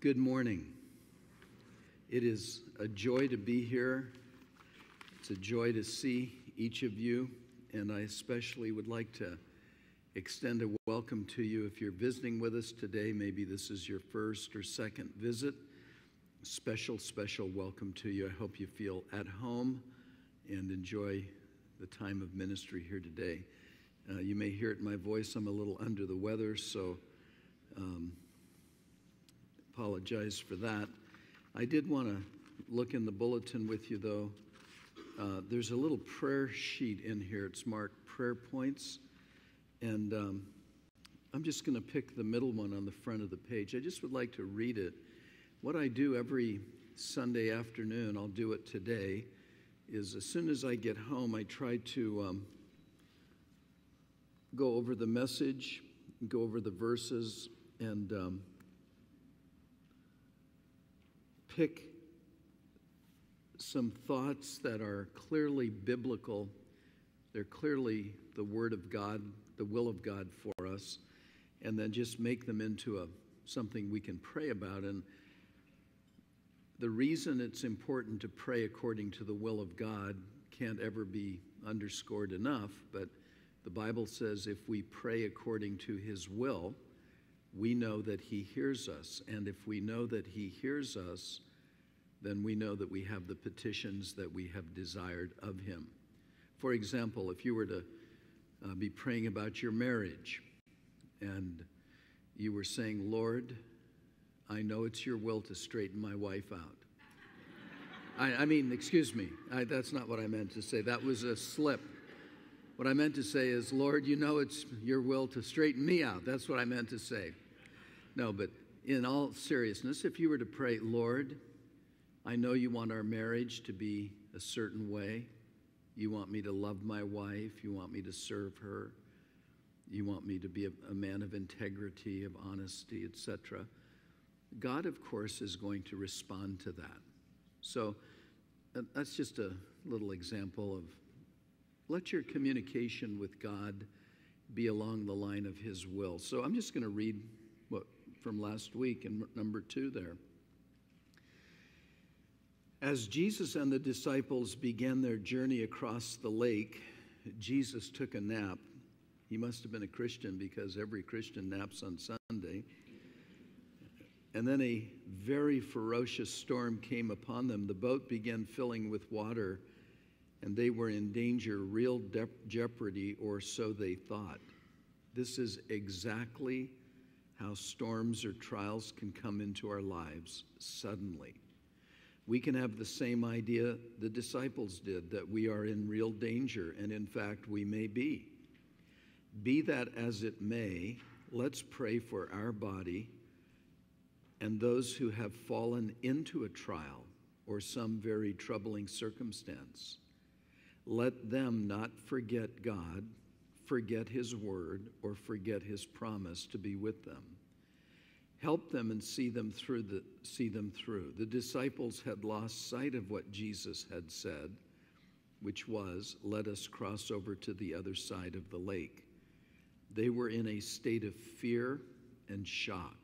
Good morning. It is a joy to be here. It's a joy to see each of you, and I especially would like to extend a welcome to you if you're visiting with us today. Maybe this is your first or second visit. Special, special welcome to you. I hope you feel at home and enjoy the time of ministry here today. Uh, you may hear it in my voice, I'm a little under the weather, so um, apologize for that. I did want to look in the bulletin with you, though. Uh, there's a little prayer sheet in here. It's marked prayer points. And um, I'm just going to pick the middle one on the front of the page. I just would like to read it. What I do every Sunday afternoon, I'll do it today, is as soon as I get home, I try to um, go over the message, go over the verses, and um, pick some thoughts that are clearly biblical. They're clearly the Word of God, the will of God for us, and then just make them into a something we can pray about. And the reason it's important to pray according to the will of God can't ever be underscored enough, but the Bible says if we pray according to His will, we know that He hears us. And if we know that He hears us, then we know that we have the petitions that we have desired of Him. For example, if you were to uh, be praying about your marriage and you were saying, Lord, I know it's your will to straighten my wife out. I, I mean, excuse me, I, that's not what I meant to say. That was a slip. What I meant to say is, Lord, you know it's your will to straighten me out. That's what I meant to say. No, but in all seriousness, if you were to pray, Lord, I know you want our marriage to be a certain way. You want me to love my wife. You want me to serve her. You want me to be a, a man of integrity, of honesty, etc. God, of course, is going to respond to that. So uh, that's just a little example of let your communication with God be along the line of His will. So I'm just going to read what from last week in number two there. As Jesus and the disciples began their journey across the lake, Jesus took a nap. He must have been a Christian because every Christian naps on Sunday. And then a very ferocious storm came upon them. The boat began filling with water and they were in danger, real de- jeopardy, or so they thought. This is exactly how storms or trials can come into our lives suddenly. We can have the same idea the disciples did that we are in real danger, and in fact, we may be. Be that as it may, let's pray for our body and those who have fallen into a trial or some very troubling circumstance. Let them not forget God, forget His word, or forget His promise to be with them. Help them and see them through. The, see them through. The disciples had lost sight of what Jesus had said, which was, "Let us cross over to the other side of the lake." They were in a state of fear and shock.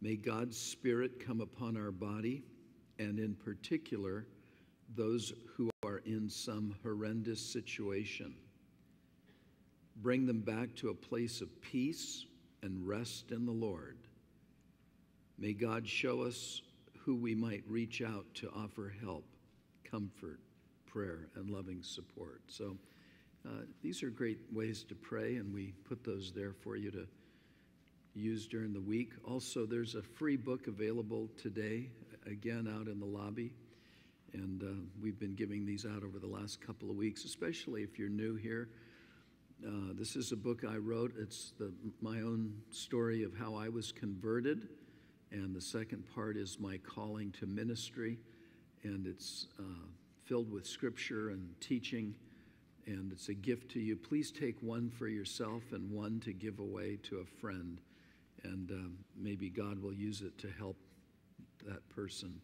May God's Spirit come upon our body, and in particular, those who are in some horrendous situation. Bring them back to a place of peace and rest in the Lord. May God show us who we might reach out to offer help, comfort, prayer, and loving support. So, uh, these are great ways to pray, and we put those there for you to use during the week. Also, there's a free book available today, again, out in the lobby. And uh, we've been giving these out over the last couple of weeks, especially if you're new here. Uh, this is a book I wrote. It's the, my own story of how I was converted. And the second part is my calling to ministry. And it's uh, filled with scripture and teaching. And it's a gift to you. Please take one for yourself and one to give away to a friend. And um, maybe God will use it to help that person.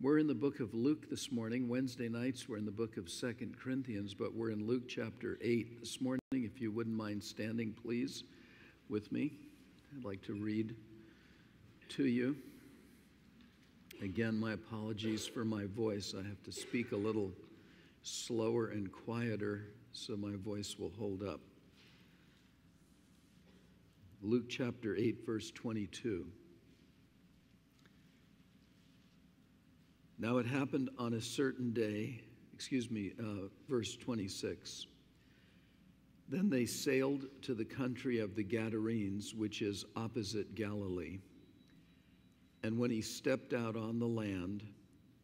We're in the book of Luke this morning. Wednesday nights, we're in the book of Second Corinthians, but we're in Luke chapter 8 this morning. If you wouldn't mind standing, please, with me. I'd like to read to you. Again, my apologies for my voice. I have to speak a little slower and quieter so my voice will hold up. Luke chapter 8, verse 22. Now it happened on a certain day, excuse me, uh, verse 26. Then they sailed to the country of the Gadarenes, which is opposite Galilee. And when he stepped out on the land,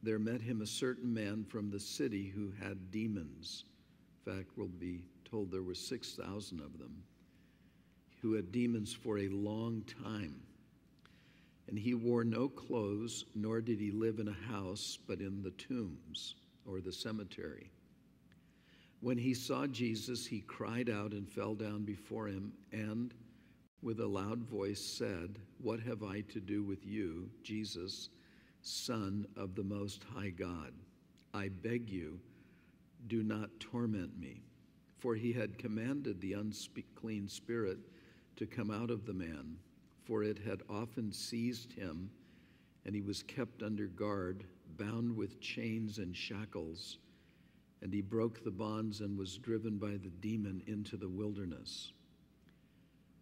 there met him a certain man from the city who had demons. In fact, we'll be told there were 6,000 of them, who had demons for a long time. And he wore no clothes, nor did he live in a house, but in the tombs or the cemetery. When he saw Jesus, he cried out and fell down before him, and with a loud voice said, What have I to do with you, Jesus, Son of the Most High God? I beg you, do not torment me. For he had commanded the unclean spirit to come out of the man for it had often seized him, and he was kept under guard, bound with chains and shackles. And he broke the bonds and was driven by the demon into the wilderness.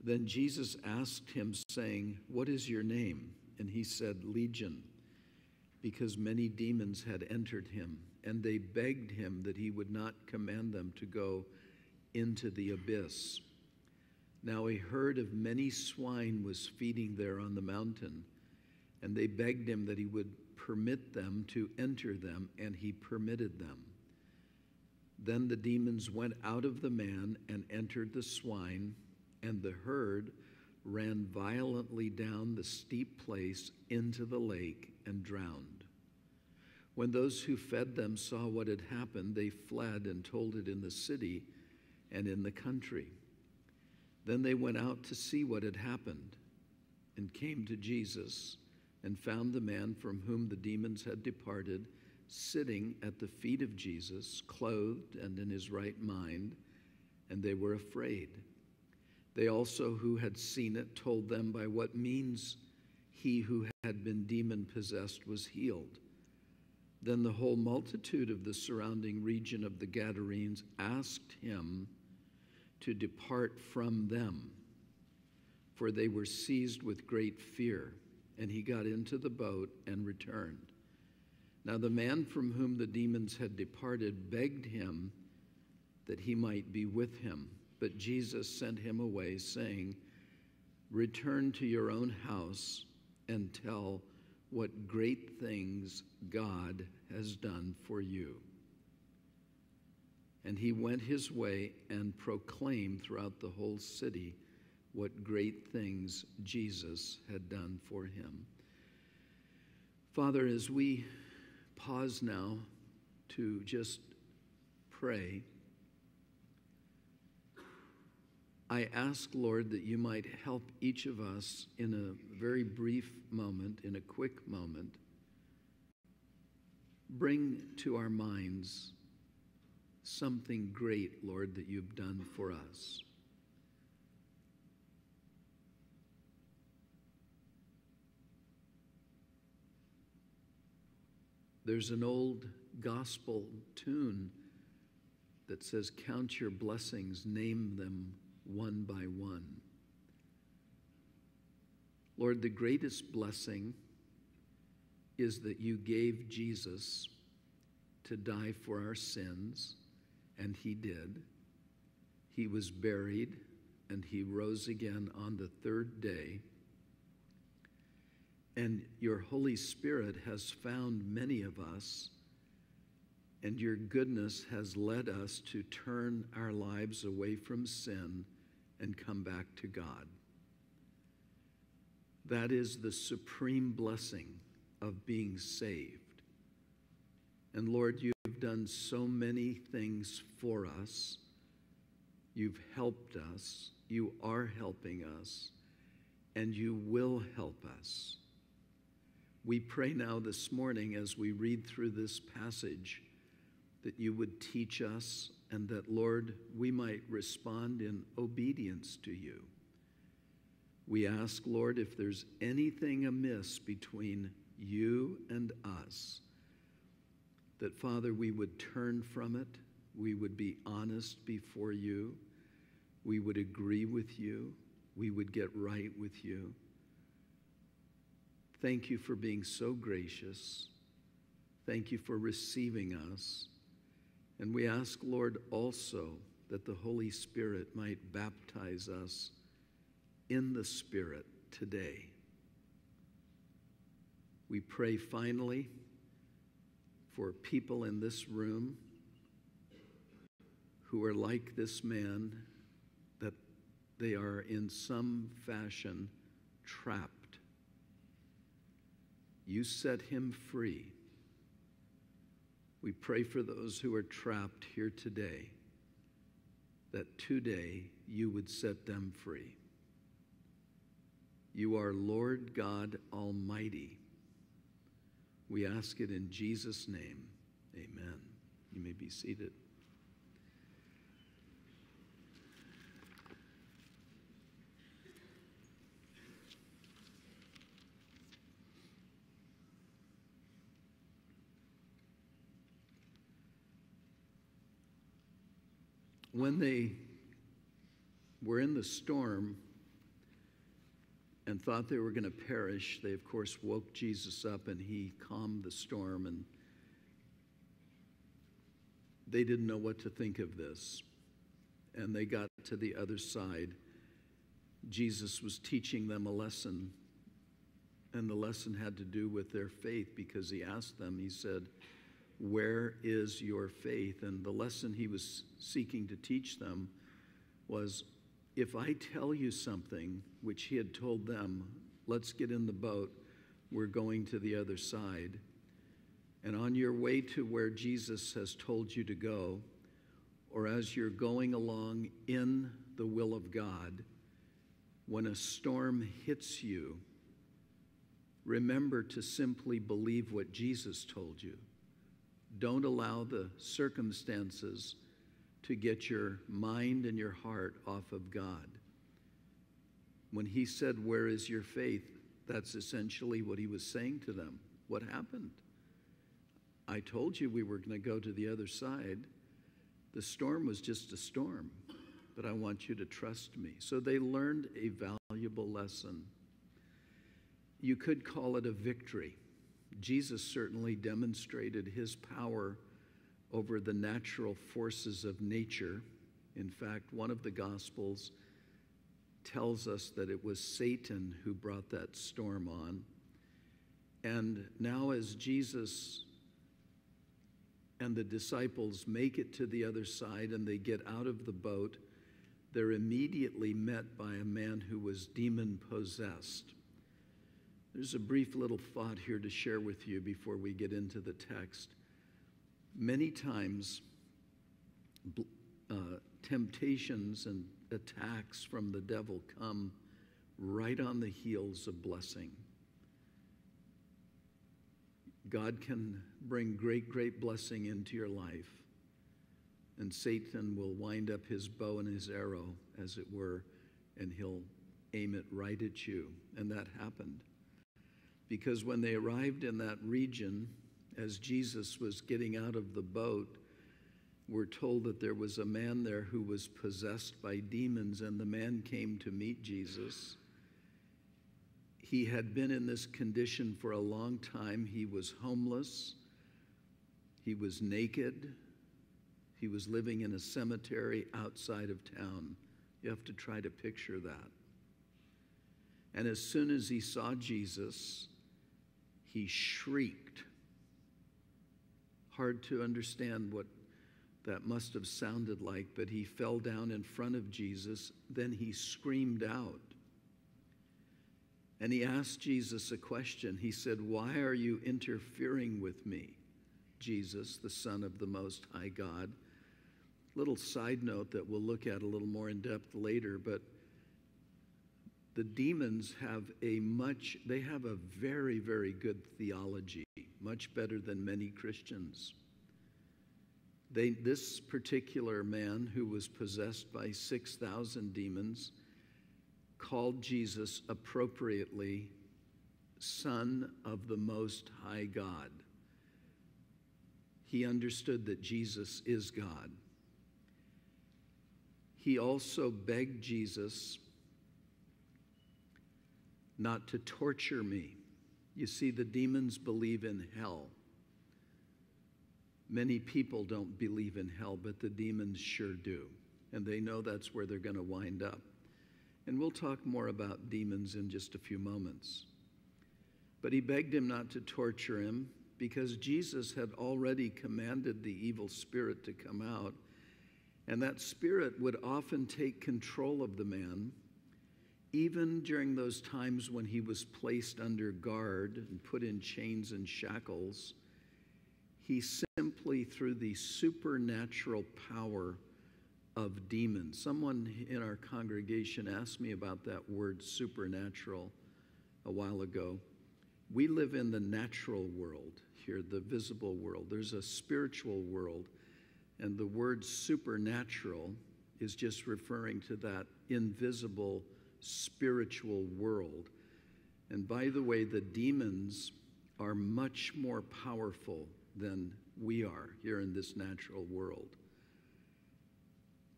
Then Jesus asked him, saying, What is your name? And he said, Legion, because many demons had entered him, and they begged him that he would not command them to go into the abyss. Now a herd of many swine was feeding there on the mountain, and they begged him that he would permit them to enter them, and he permitted them. Then the demons went out of the man and entered the swine, and the herd ran violently down the steep place into the lake and drowned. When those who fed them saw what had happened, they fled and told it in the city and in the country. Then they went out to see what had happened and came to Jesus and found the man from whom the demons had departed sitting at the feet of Jesus, clothed and in his right mind, and they were afraid. They also, who had seen it, told them by what means he who had been demon possessed was healed. Then the whole multitude of the surrounding region of the Gadarenes asked him to depart from them, for they were seized with great fear. And he got into the boat and returned. Now, the man from whom the demons had departed begged him that he might be with him. But Jesus sent him away, saying, Return to your own house and tell what great things God has done for you. And he went his way and proclaimed throughout the whole city what great things Jesus had done for him. Father, as we pause now to just pray, I ask, Lord, that you might help each of us in a very brief moment, in a quick moment, bring to our minds something great, Lord, that you've done for us. There's an old gospel tune that says, Count your blessings, name them one by one. Lord, the greatest blessing is that you gave Jesus to die for our sins and he did. He was buried, and he rose again on the third day. And your Holy Spirit has found many of us, and your goodness has led us to turn our lives away from sin and come back to God. That is the supreme blessing of being saved. And Lord, you have done so many things for us. You've helped us. You are helping us. And you will help us. We pray now this morning as we read through this passage that you would teach us and that, Lord, we might respond in obedience to you. We ask, Lord, if there's anything amiss between you and us. That, Father, we would turn from it, we would be honest before you, we would agree with you, we would get right with you. Thank you for being so gracious. Thank you for receiving us. And we ask, Lord, also that the Holy Spirit might baptize us in the Spirit today. We pray finally for people in this room who are like this man, that they are in some fashion trapped. You set him free. We pray for those who are trapped here today, that today you would set them free. You are Lord God Almighty. We ask it in Jesus' name. Amen. You may be seated. When they were in the storm, and thought they were going to perish, they of course woke Jesus up and he calmed the storm and they didn't know what to think of this. And they got to the other side. Jesus was teaching them a lesson, and the lesson had to do with their faith because he asked them, he said, Where is your faith? And the lesson he was seeking to teach them was if I tell you something, which he had told them, let's get in the boat, we're going to the other side. And on your way to where Jesus has told you to go, or as you're going along in the will of God, when a storm hits you, remember to simply believe what Jesus told you. Don't allow the circumstances to get your mind and your heart off of God. When he said, Where is your faith? That's essentially what he was saying to them. What happened? I told you we were going to go to the other side. The storm was just a storm, but I want you to trust me. So they learned a valuable lesson. You could call it a victory. Jesus certainly demonstrated his power over the natural forces of nature. In fact, one of the Gospels tells us that it was Satan who brought that storm on. And now, as Jesus and the disciples make it to the other side and they get out of the boat, they're immediately met by a man who was demon possessed. There's a brief little thought here to share with you before we get into the text. Many times, uh, temptations and attacks from the devil come right on the heels of blessing. God can bring great, great blessing into your life, and Satan will wind up his bow and his arrow, as it were, and he'll aim it right at you. And that happened. Because when they arrived in that region, as Jesus was getting out of the boat, we're told that there was a man there who was possessed by demons, and the man came to meet Jesus. He had been in this condition for a long time. He was homeless, he was naked, he was living in a cemetery outside of town. You have to try to picture that. And as soon as he saw Jesus, he shrieked hard to understand what that must have sounded like, but he fell down in front of Jesus. Then he screamed out. And he asked Jesus a question. He said, Why are you interfering with me, Jesus, the Son of the Most High God? Little side note that we'll look at a little more in depth later, but the demons have a much, they have a very, very good theology much better than many Christians. They, this particular man who was possessed by 6,000 demons called Jesus appropriately Son of the Most High God. He understood that Jesus is God. He also begged Jesus not to torture me. You see, the demons believe in hell. Many people don't believe in hell, but the demons sure do. And they know that's where they're going to wind up. And we'll talk more about demons in just a few moments. But he begged him not to torture him because Jesus had already commanded the evil spirit to come out. And that spirit would often take control of the man even during those times when he was placed under guard and put in chains and shackles, he simply, through the supernatural power of demons, someone in our congregation asked me about that word supernatural a while ago. We live in the natural world here, the visible world. There's a spiritual world, and the word supernatural is just referring to that invisible spiritual world. And by the way, the demons are much more powerful than we are here in this natural world.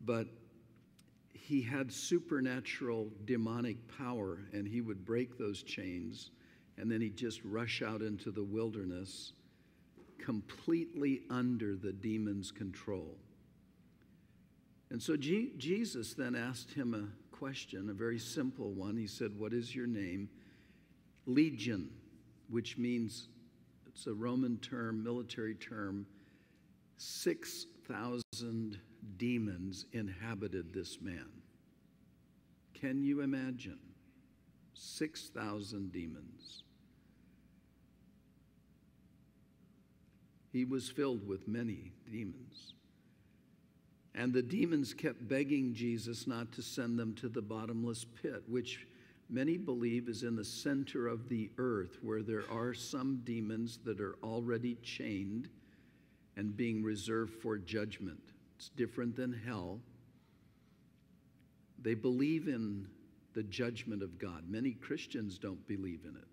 But he had supernatural demonic power, and he would break those chains, and then he'd just rush out into the wilderness completely under the demon's control. And so G- Jesus then asked him a question, a very simple one. He said, What is your name? Legion, which means it's a Roman term, military term. 6,000 demons inhabited this man. Can you imagine? 6,000 demons. He was filled with many demons. And the demons kept begging Jesus not to send them to the bottomless pit, which many believe is in the center of the earth, where there are some demons that are already chained and being reserved for judgment. It's different than hell. They believe in the judgment of God. Many Christians don't believe in it.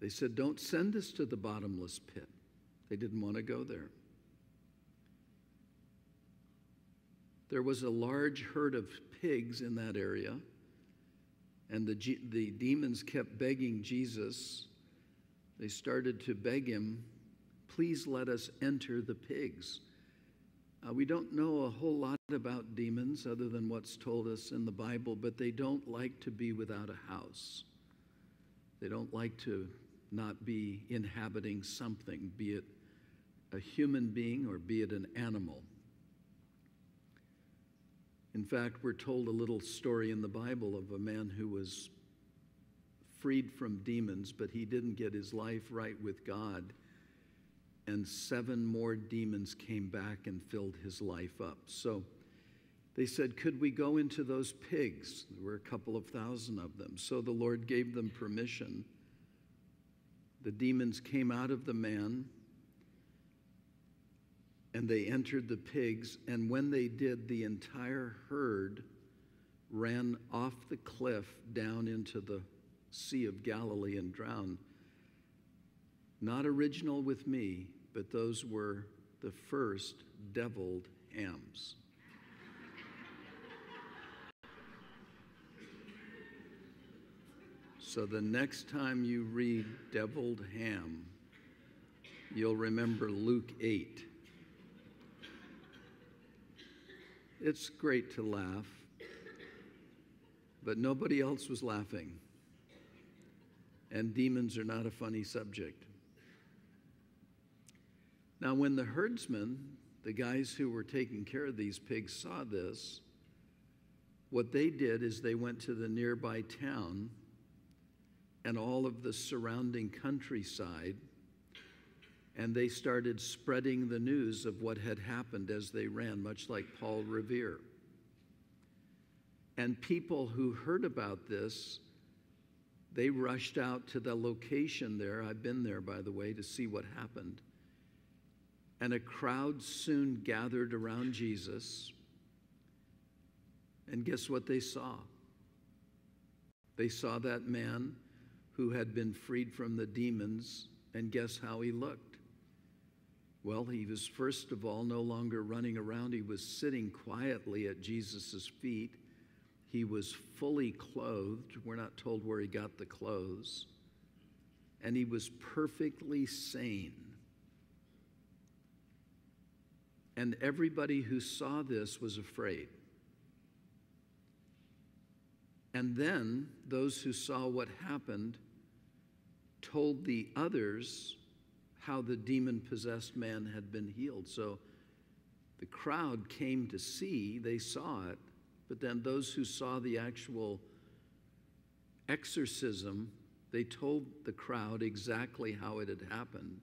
They said, Don't send us to the bottomless pit. They didn't want to go there. There was a large herd of pigs in that area, and the, the demons kept begging Jesus. They started to beg him, Please let us enter the pigs. Uh, we don't know a whole lot about demons other than what's told us in the Bible, but they don't like to be without a house. They don't like to not be inhabiting something, be it a human being or be it an animal. In fact, we're told a little story in the Bible of a man who was freed from demons, but he didn't get his life right with God. And seven more demons came back and filled his life up. So they said, Could we go into those pigs? There were a couple of thousand of them. So the Lord gave them permission. The demons came out of the man and they entered the pigs. And when they did, the entire herd ran off the cliff down into the Sea of Galilee and drowned. Not original with me, but those were the first deviled hams. So the next time you read deviled ham, you'll remember Luke 8. It's great to laugh, but nobody else was laughing. And demons are not a funny subject. Now, when the herdsmen, the guys who were taking care of these pigs, saw this, what they did is they went to the nearby town and all of the surrounding countryside and they started spreading the news of what had happened as they ran, much like Paul Revere. And people who heard about this, they rushed out to the location there. I've been there, by the way, to see what happened. And a crowd soon gathered around Jesus. And guess what they saw? They saw that man who had been freed from the demons, and guess how he looked? Well, he was first of all no longer running around, he was sitting quietly at Jesus' feet. He was fully clothed. We're not told where he got the clothes. And he was perfectly sane. And everybody who saw this was afraid. And then those who saw what happened told the others how the demon possessed man had been healed. So the crowd came to see, they saw it, but then those who saw the actual exorcism, they told the crowd exactly how it had happened.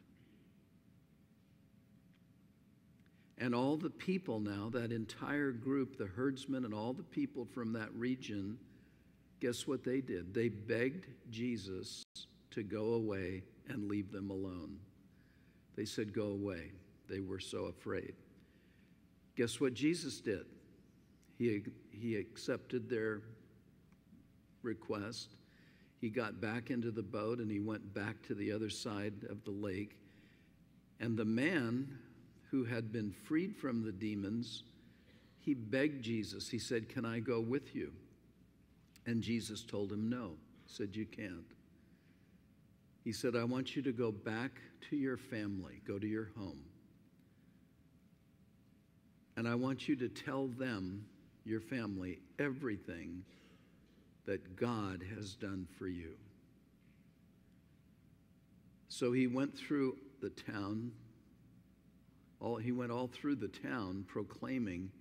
And all the people now, that entire group, the herdsmen and all the people from that region, guess what they did? They begged Jesus to go away and leave them alone. They said, Go away. They were so afraid. Guess what Jesus did? He, he accepted their request. He got back into the boat and he went back to the other side of the lake. And the man who had been freed from the demons, he begged Jesus. He said, Can I go with you? And Jesus told him no. He said, You can't. He said, I want you to go back to your family, go to your home. And I want you to tell them, your family, everything that God has done for you. So he went through the town, all, he went all through the town proclaiming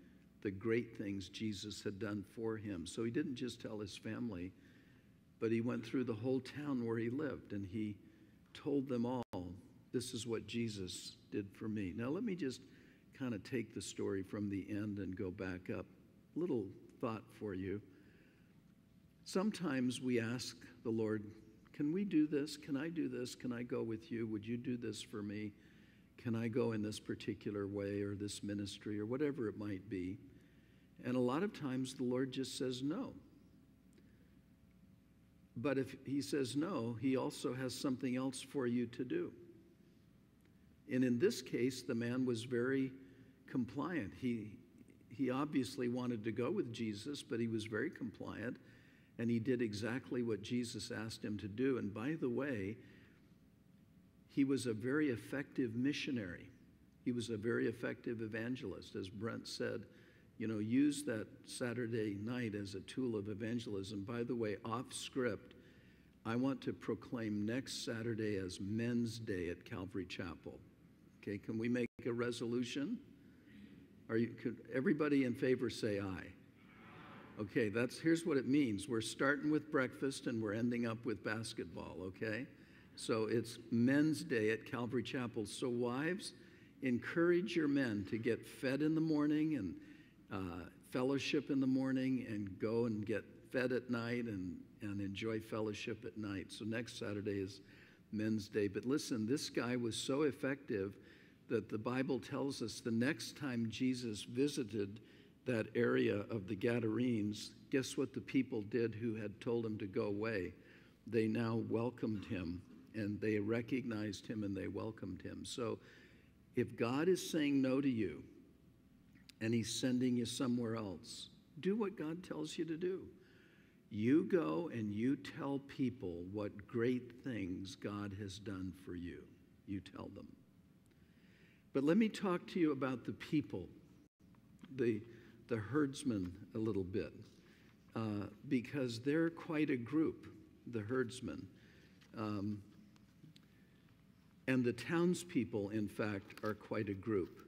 the great things Jesus had done for him. So he didn't just tell his family, but he went through the whole town where he lived and he told them all, This is what Jesus did for me. Now, let me just kind of take the story from the end and go back up. Little thought for you. Sometimes we ask the Lord, Can we do this? Can I do this? Can I go with you? Would you do this for me? Can I go in this particular way or this ministry or whatever it might be? And a lot of times the Lord just says no. But if He says no, He also has something else for you to do. And in this case, the man was very compliant. He, he obviously wanted to go with Jesus, but he was very compliant, and he did exactly what Jesus asked him to do. And by the way, he was a very effective missionary. He was a very effective evangelist. As Brent said, you know, use that Saturday night as a tool of evangelism. By the way, off script, I want to proclaim next Saturday as Men's Day at Calvary Chapel. Okay, can we make a resolution? Are you, could everybody in favor say aye? Okay, that's here's what it means. We're starting with breakfast and we're ending up with basketball, okay? So it's Men's Day at Calvary Chapel. So, wives, encourage your men to get fed in the morning and uh, fellowship in the morning and go and get fed at night and, and enjoy fellowship at night. So, next Saturday is Men's Day. But listen, this guy was so effective that the Bible tells us the next time Jesus visited that area of the Gadarenes, guess what the people did who had told him to go away? They now welcomed him and they recognized him and they welcomed him. So if God is saying no to you and he's sending you somewhere else, do what God tells you to do. You go and you tell people what great things God has done for you. You tell them. But let me talk to you about the people, the, the herdsmen, a little bit, uh, because they're quite a group, the herdsmen. Um, and the townspeople, in fact, are quite a group.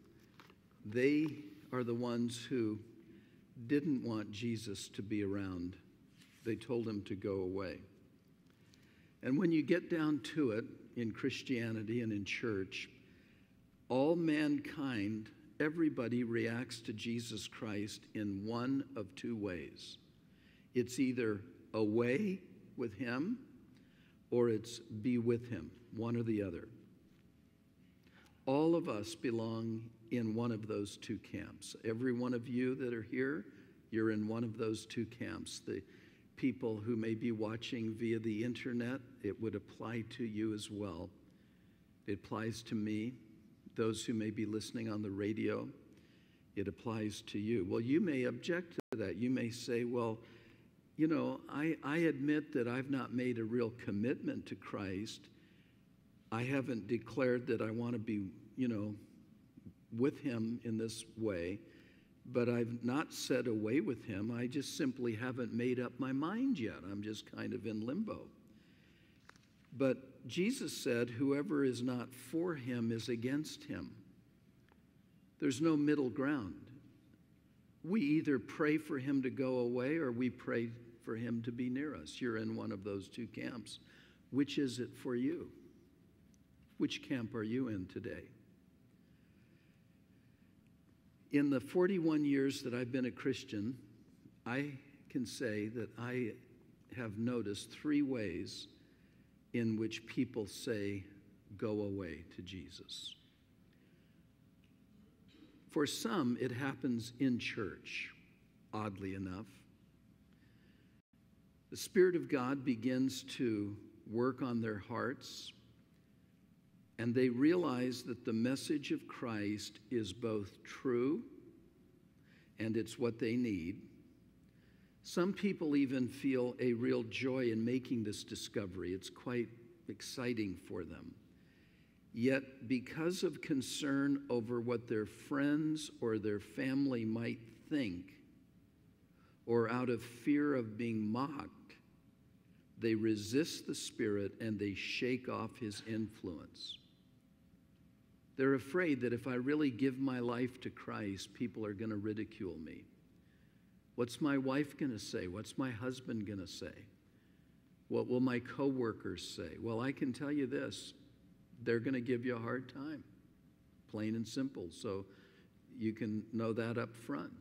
They are the ones who didn't want Jesus to be around. They told him to go away. And when you get down to it in Christianity and in church, all mankind, everybody reacts to Jesus Christ in one of two ways it's either away with him or it's be with him, one or the other. All of us belong in one of those two camps. Every one of you that are here, you're in one of those two camps. The people who may be watching via the internet, it would apply to you as well. It applies to me, those who may be listening on the radio, it applies to you. Well, you may object to that. You may say, well, you know, I, I admit that I've not made a real commitment to Christ. I haven't declared that I want to be, you know, with Him in this way, but I've not said away with Him. I just simply haven't made up my mind yet. I'm just kind of in limbo. But Jesus said, Whoever is not for Him is against Him. There's no middle ground. We either pray for Him to go away or we pray for Him to be near us. You're in one of those two camps. Which is it for you? Which camp are you in today? In the 41 years that I've been a Christian, I can say that I have noticed three ways in which people say, Go away to Jesus. For some, it happens in church, oddly enough. The Spirit of God begins to work on their hearts, and they realize that the message of Christ is both true and it's what they need. Some people even feel a real joy in making this discovery. It's quite exciting for them. Yet, because of concern over what their friends or their family might think, or out of fear of being mocked, they resist the Spirit and they shake off His influence. They're afraid that if I really give my life to Christ, people are going to ridicule me. What's my wife going to say? What's my husband going to say? What will my coworkers say? Well, I can tell you this they're going to give you a hard time, plain and simple. So you can know that up front.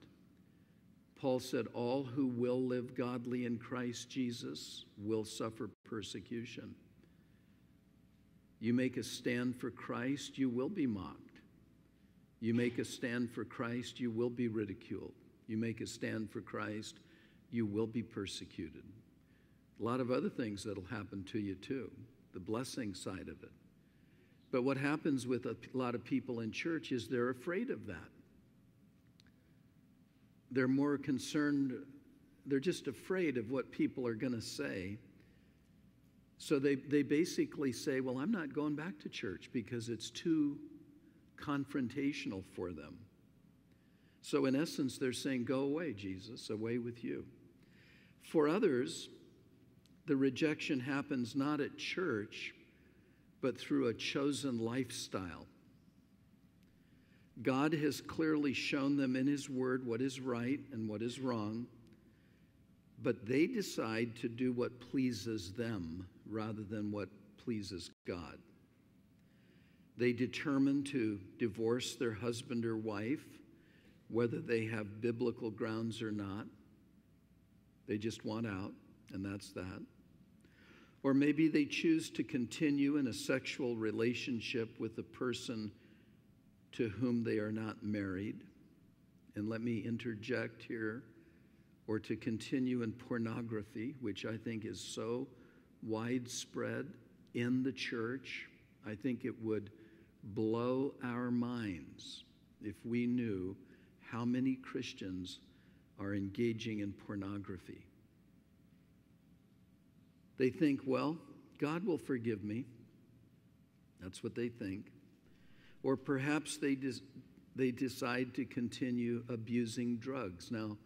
Paul said, All who will live godly in Christ Jesus will suffer persecution. You make a stand for Christ, you will be mocked. You make a stand for Christ, you will be ridiculed. You make a stand for Christ, you will be persecuted. A lot of other things that'll happen to you too, the blessing side of it. But what happens with a lot of people in church is they're afraid of that. They're more concerned, they're just afraid of what people are going to say. So they, they basically say, Well, I'm not going back to church because it's too confrontational for them. So, in essence, they're saying, Go away, Jesus, away with you. For others, the rejection happens not at church, but through a chosen lifestyle. God has clearly shown them in His Word what is right and what is wrong, but they decide to do what pleases them rather than what pleases God. They determine to divorce their husband or wife, whether they have biblical grounds or not. They just want out, and that's that. Or maybe they choose to continue in a sexual relationship with a person to whom they are not married. And let me interject here, or to continue in pornography, which I think is so widespread in the church. I think it would blow our minds if we knew how many Christians are engaging in pornography. They think, well, God will forgive me. That's what they think. Or perhaps they, des- they decide to continue abusing drugs. Now,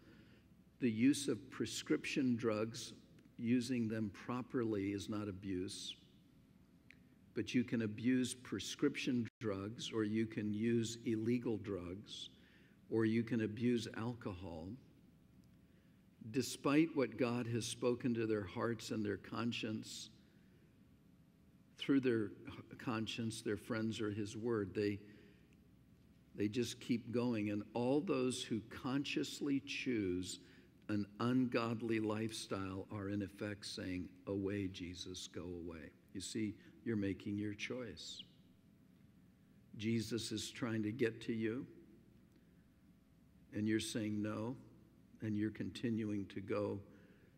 the use of prescription drugs, using them properly, is not abuse. But you can abuse prescription drugs, or you can use illegal drugs, or you can abuse alcohol despite what God has spoken to their hearts and their conscience, through their conscience, their friends, or His Word, they, they just keep going. And all those who consciously choose an ungodly lifestyle are, in effect, saying, Away, Jesus, go away. You see, you're making your choice. Jesus is trying to get to you, and you're saying no and you're continuing to go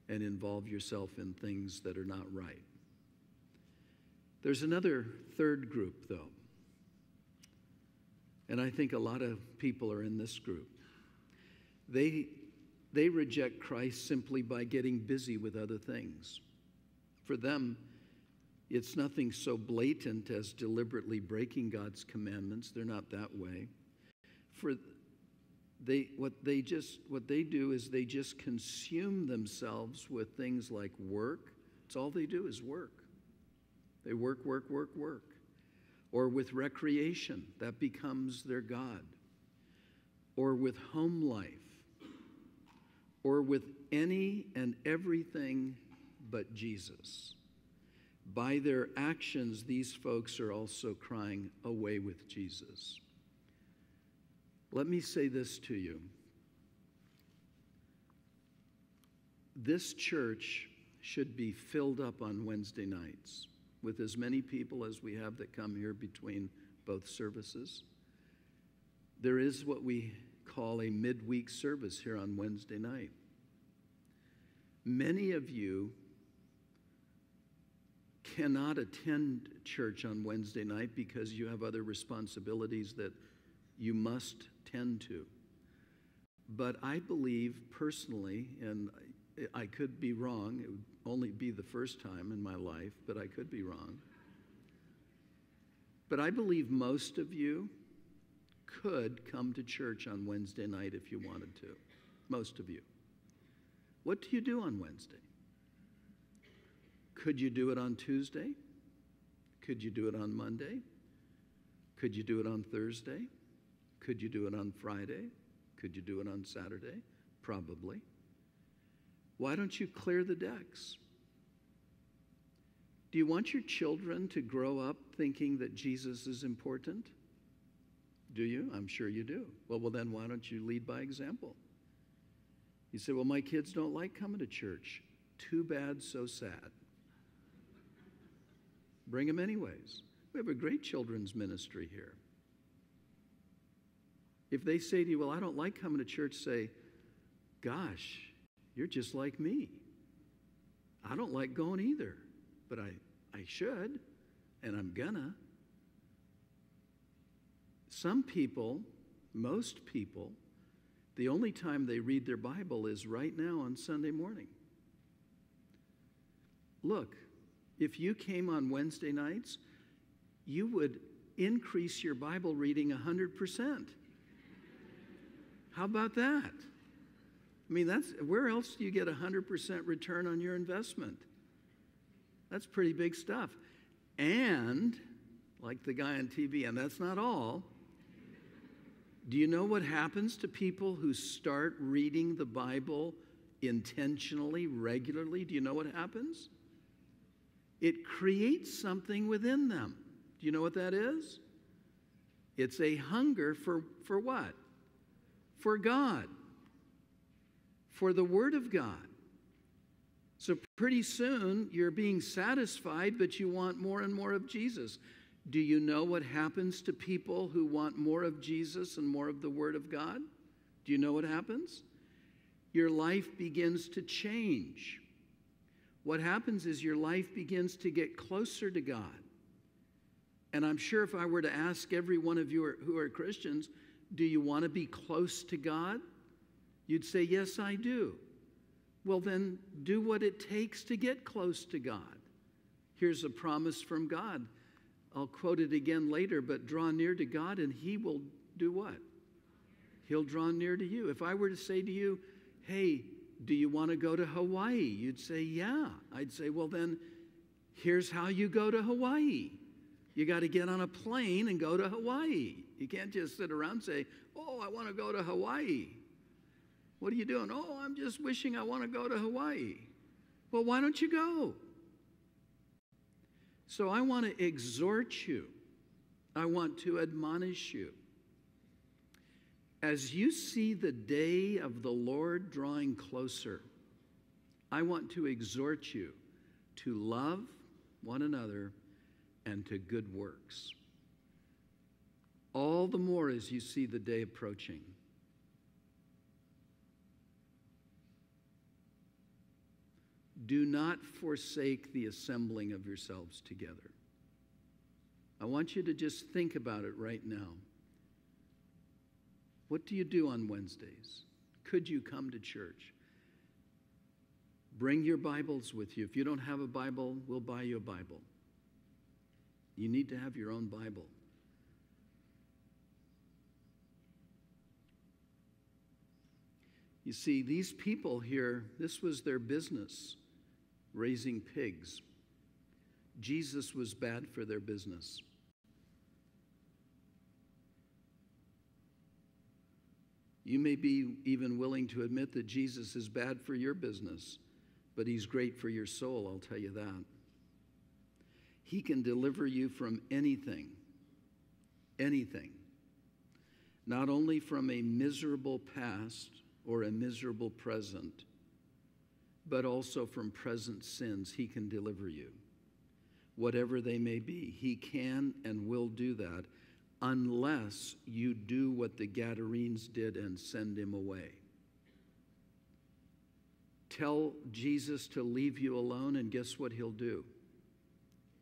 and involve yourself in things that are not right. There's another third group, though. And I think a lot of people are in this group. They, they reject Christ simply by getting busy with other things. For them, it's nothing so blatant as deliberately breaking God's commandments. They're not that way. For they what they just what they do is they just consume themselves with things like work. It's all they do is work. They work, work, work, work. Or with recreation, that becomes their God. Or with home life. Or with any and everything but Jesus. By their actions, these folks are also crying, Away with Jesus. Let me say this to you. This church should be filled up on Wednesday nights with as many people as we have that come here between both services. There is what we call a midweek service here on Wednesday night. Many of you cannot attend church on Wednesday night because you have other responsibilities that you must tend to. But I believe personally, and I could be wrong, it would only be the first time in my life, but I could be wrong. But I believe most of you could come to church on Wednesday night if you wanted to. Most of you. What do you do on Wednesday? Could you do it on Tuesday? Could you do it on Monday? Could you do it on Thursday? Could you do it on Friday? Could you do it on Saturday? Probably. Why don't you clear the decks? Do you want your children to grow up thinking that Jesus is important? Do you? I'm sure you do. Well, well, then why don't you lead by example? You say, well, my kids don't like coming to church. Too bad, so sad. Bring them anyways. We have a great children's ministry here. If they say to you, Well, I don't like coming to church, say, Gosh, you're just like me. I don't like going either, but I, I should, and I'm gonna. Some people, most people, the only time they read their Bible is right now on Sunday morning. Look, if you came on Wednesday nights, you would increase your Bible reading 100%. How about that? I mean, that's where else do you get 100% return on your investment? That's pretty big stuff. And, like the guy on TV, and that's not all. Do you know what happens to people who start reading the Bible intentionally, regularly? Do you know what happens? It creates something within them. Do you know what that is? It's a hunger for, for what? for God, for the Word of God. So pretty soon you're being satisfied, but you want more and more of Jesus. Do you know what happens to people who want more of Jesus and more of the Word of God? Do you know what happens? Your life begins to change. What happens is your life begins to get closer to God. And I'm sure if I were to ask every one of you who are Christians, do you want to be close to God? You'd say, Yes, I do. Well, then do what it takes to get close to God. Here's a promise from God. I'll quote it again later, but draw near to God and He will do what? He'll draw near to you. If I were to say to you, Hey, do you want to go to Hawaii? You'd say, Yeah. I'd say, Well, then here's how you go to Hawaii. You got to get on a plane and go to Hawaii. You can't just sit around and say, Oh, I want to go to Hawaii. What are you doing? Oh, I'm just wishing I want to go to Hawaii. Well, why don't you go? So I want to exhort you, I want to admonish you. As you see the day of the Lord drawing closer, I want to exhort you to love one another and to good works. All the more as you see the day approaching. Do not forsake the assembling of yourselves together. I want you to just think about it right now. What do you do on Wednesdays? Could you come to church? Bring your Bibles with you. If you don't have a Bible, we'll buy you a Bible. You need to have your own Bible. You see, these people here, this was their business, raising pigs. Jesus was bad for their business. You may be even willing to admit that Jesus is bad for your business, but he's great for your soul, I'll tell you that. He can deliver you from anything, anything. Not only from a miserable past or a miserable present, but also from present sins. He can deliver you. Whatever they may be, He can and will do that unless you do what the Gadarenes did and send him away. Tell Jesus to leave you alone, and guess what he'll do?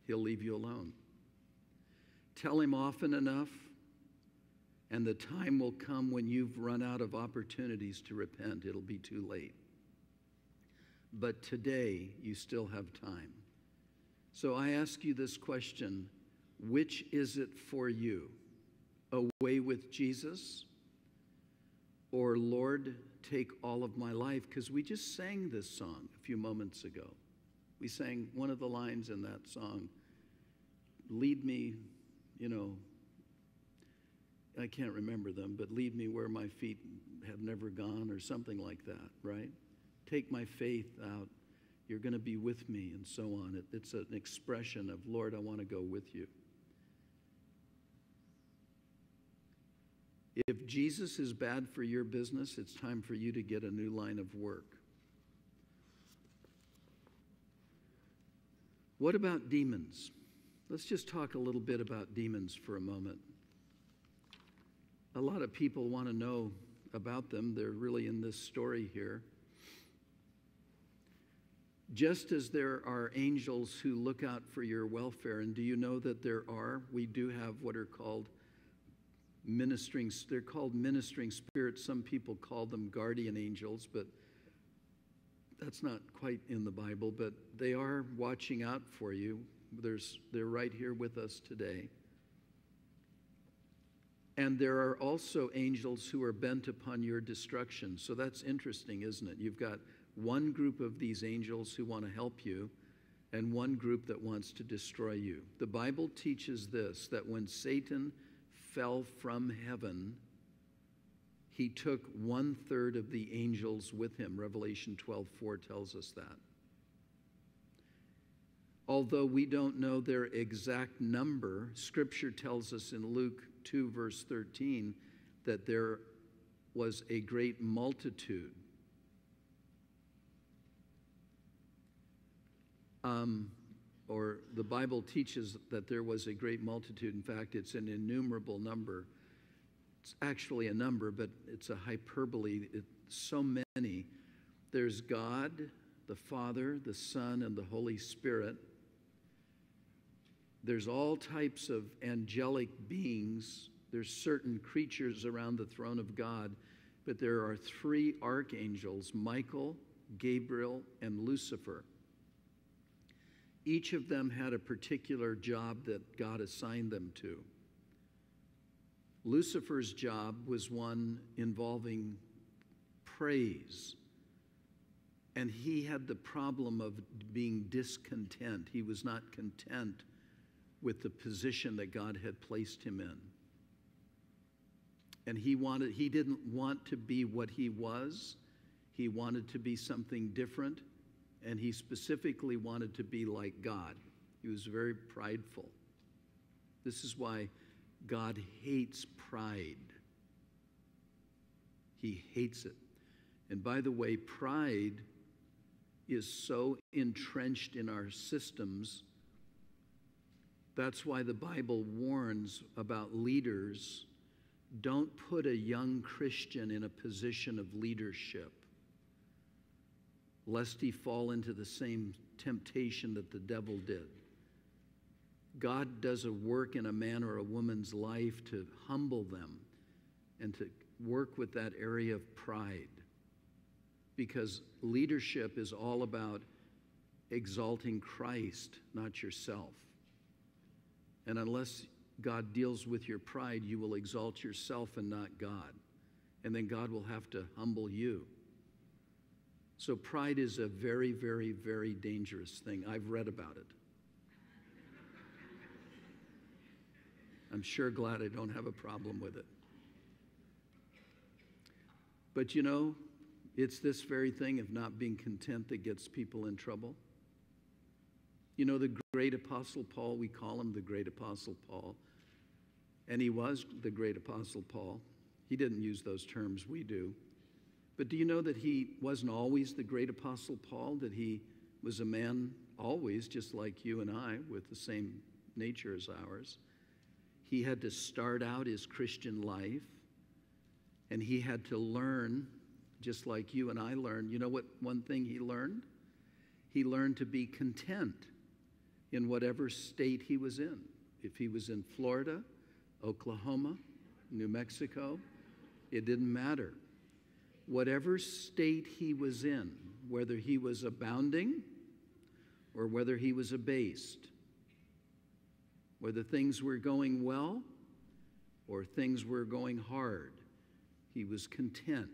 He'll leave you alone. Tell him often enough, and the time will come when you've run out of opportunities to repent. It'll be too late. But today, you still have time. So I ask you this question which is it for you? away with Jesus? Or, Lord, take all of my life? Because we just sang this song a few moments ago. We sang one of the lines in that song Lead me, you know, I can't remember them, but lead me where my feet have never gone, or something like that, right? Take my faith out. You're going to be with me, and so on. It, it's an expression of, Lord, I want to go with you. If Jesus is bad for your business, it's time for you to get a new line of work. What about demons? Let's just talk a little bit about demons for a moment. A lot of people want to know about them. They're really in this story here. Just as there are angels who look out for your welfare, and do you know that there are? We do have what are called ministering, they're called ministering spirits. Some people call them guardian angels, but that's not quite in the Bible, but they are watching out for you. There's, they're right here with us today. And there are also angels who are bent upon your destruction. So that's interesting, isn't it? You've got one group of these angels who want to help you, and one group that wants to destroy you. The Bible teaches this that when Satan fell from heaven, he took one third of the angels with him. Revelation 12 4 tells us that. Although we don't know their exact number, Scripture tells us in Luke 2, verse 13, that there was a great multitude. Um, or the Bible teaches that there was a great multitude. In fact, it's an innumerable number. It's actually a number, but it's a hyperbole. It's so many. There's God, the Father, the Son, and the Holy Spirit. There's all types of angelic beings. There's certain creatures around the throne of God, but there are three archangels Michael, Gabriel, and Lucifer. Each of them had a particular job that God assigned them to. Lucifer's job was one involving praise. And he had the problem of being discontent. He was not content with the position that God had placed him in. And he wanted he didn't want to be what he was. He wanted to be something different and he specifically wanted to be like God. He was very prideful. This is why God hates pride. He hates it. And by the way, pride is so entrenched in our systems. That's why the Bible warns about leaders. Don't put a young Christian in a position of leadership lest he fall into the same temptation that the devil did. God does a work in a man or a woman's life to humble them and to work with that area of pride. Because leadership is all about exalting Christ, not yourself. And unless God deals with your pride, you will exalt yourself and not God. And then God will have to humble you. So, pride is a very, very, very dangerous thing. I've read about it. I'm sure glad I don't have a problem with it. But you know, it's this very thing of not being content that gets people in trouble. You know, the great Apostle Paul, we call him the great Apostle Paul, and he was the great Apostle Paul. He didn't use those terms, we do. But do you know that he wasn't always the great Apostle Paul, that he was a man always, just like you and I, with the same nature as ours? He had to start out his Christian life, and he had to learn, just like you and I learned. You know what one thing he learned? He learned to be content in whatever state he was in. If he was in Florida, Oklahoma, New Mexico, it didn't matter whatever state he was in, whether he was abounding or whether he was abased, whether things were going well or things were going hard, he was content.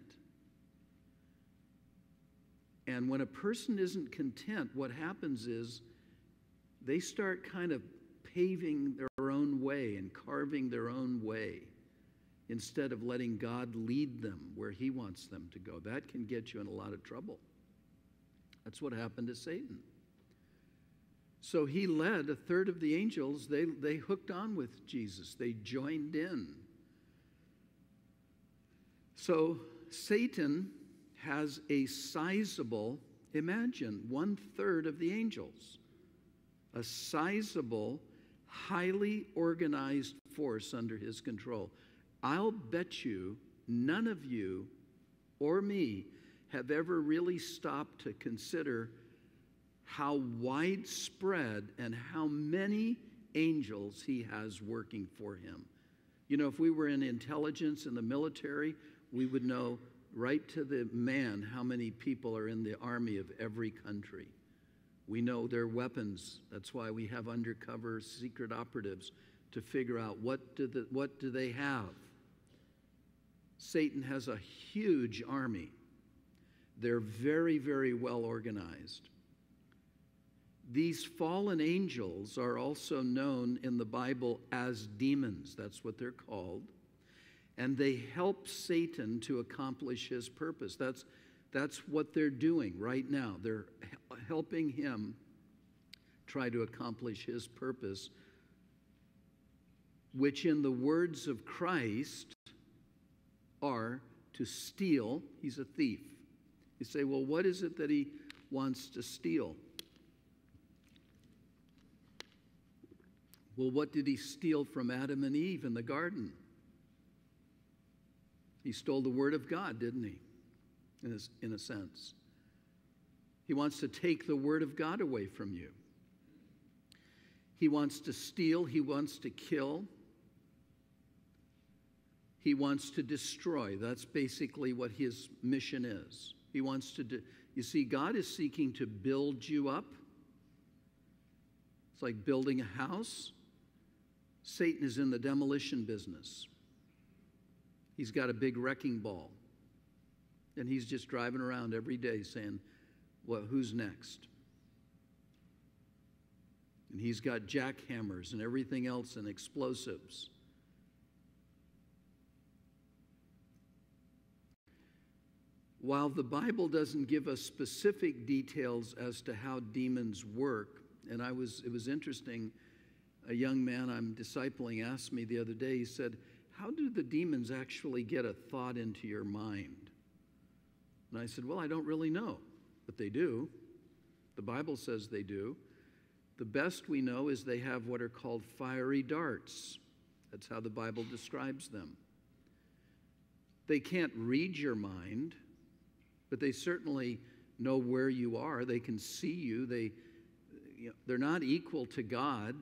And when a person isn't content, what happens is they start kind of paving their own way and carving their own way instead of letting God lead them where He wants them to go. That can get you in a lot of trouble. That's what happened to Satan. So he led a third of the angels, they, they hooked on with Jesus, they joined in. So Satan has a sizable, imagine, one third of the angels, a sizable, highly organized force under his control. I'll bet you none of you or me have ever really stopped to consider how widespread and how many angels he has working for him. You know, if we were in intelligence in the military, we would know right to the man how many people are in the army of every country. We know their weapons. That's why we have undercover secret operatives to figure out what do, the, what do they have. Satan has a huge army. They're very, very well organized. These fallen angels are also known in the Bible as demons. That's what they're called. And they help Satan to accomplish his purpose. That's, that's what they're doing right now. They're helping him try to accomplish his purpose, which, in the words of Christ, are to steal. He's a thief. You say, well, what is it that he wants to steal? Well, what did he steal from Adam and Eve in the garden? He stole the word of God, didn't he? In a, in a sense. He wants to take the word of God away from you. He wants to steal, he wants to kill, he wants to destroy. That's basically what his mission is. He wants to, do, you see, God is seeking to build you up. It's like building a house. Satan is in the demolition business. He's got a big wrecking ball. And he's just driving around every day saying, Well, who's next? And he's got jackhammers and everything else and explosives. While the Bible doesn't give us specific details as to how demons work, and I was, it was interesting, a young man I'm discipling asked me the other day, he said, How do the demons actually get a thought into your mind? And I said, Well, I don't really know, but they do. The Bible says they do. The best we know is they have what are called fiery darts. That's how the Bible describes them. They can't read your mind, but they certainly know where you are, they can see you. They, you know, they're not equal to God,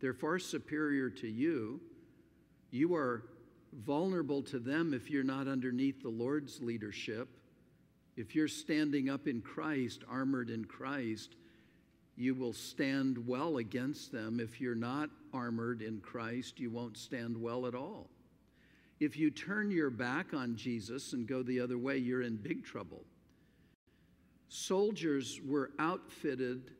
they're far superior to you. You are vulnerable to them if you're not underneath the Lord's leadership. If you're standing up in Christ, armored in Christ, you will stand well against them. If you're not armored in Christ, you won't stand well at all. If you turn your back on Jesus and go the other way, you're in big trouble. Soldiers were outfitted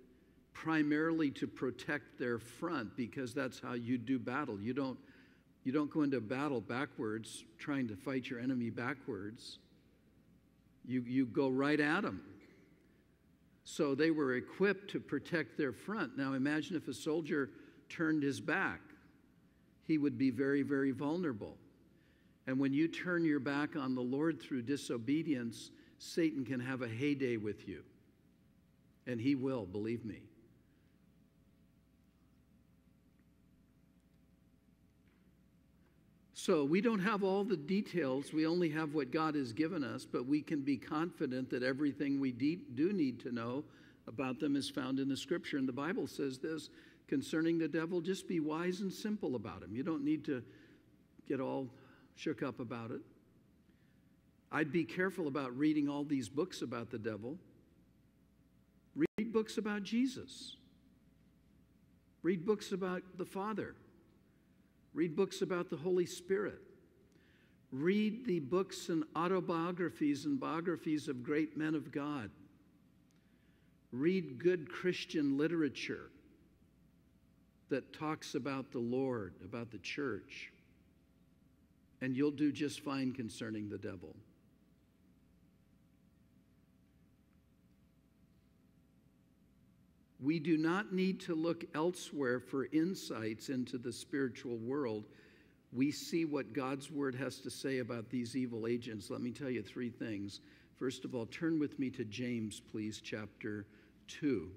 primarily to protect their front because that's how you do battle. You don't, you don't go into battle backwards trying to fight your enemy backwards. You, you go right at them. So they were equipped to protect their front. Now imagine if a soldier turned his back, he would be very, very vulnerable. And when you turn your back on the Lord through disobedience, Satan can have a heyday with you. And he will, believe me. So we don't have all the details. We only have what God has given us, but we can be confident that everything we do need to know about them is found in the scripture. And the Bible says this concerning the devil just be wise and simple about him. You don't need to get all shook up about it. I'd be careful about reading all these books about the devil. Read books about Jesus. Read books about the Father. Read books about the Holy Spirit. Read the books and autobiographies and biographies of great men of God. Read good Christian literature that talks about the Lord, about the church and you'll do just fine concerning the devil. We do not need to look elsewhere for insights into the spiritual world. We see what God's word has to say about these evil agents. Let me tell you three things. First of all, turn with me to James, please, chapter 2.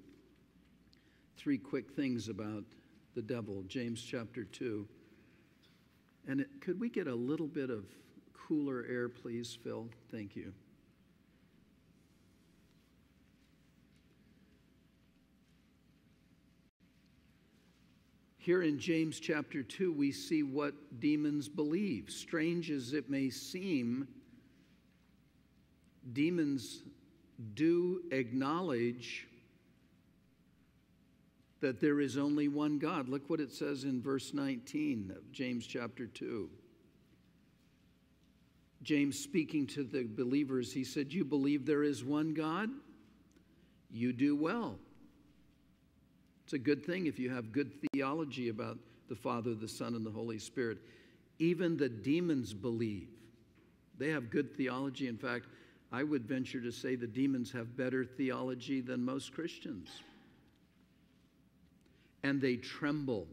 Three quick things about the devil. James chapter 2. And it, could we get a little bit of cooler air, please, Phil? Thank you. Here in James chapter 2, we see what demons believe. Strange as it may seem, demons do acknowledge that there is only one God. Look what it says in verse 19 of James chapter 2. James speaking to the believers, he said, You believe there is one God? You do well. It's a good thing if you have good theology about the Father, the Son, and the Holy Spirit. Even the demons believe. They have good theology. In fact, I would venture to say the demons have better theology than most Christians and they tremble.